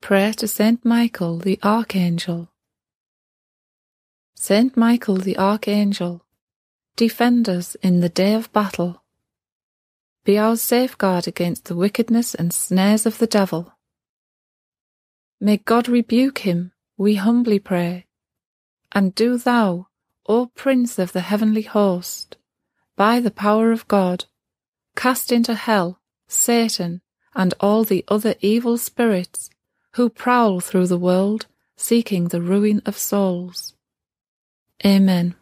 Prayer to Saint Michael the Archangel. Saint Michael the Archangel, defend us in the day of battle. Be our safeguard against the wickedness and snares of the devil. May God rebuke him, we humbly pray. And do thou, O Prince of the heavenly host, by the power of God, cast into hell Satan and all the other evil spirits who prowl through the world seeking the ruin of souls. Amen.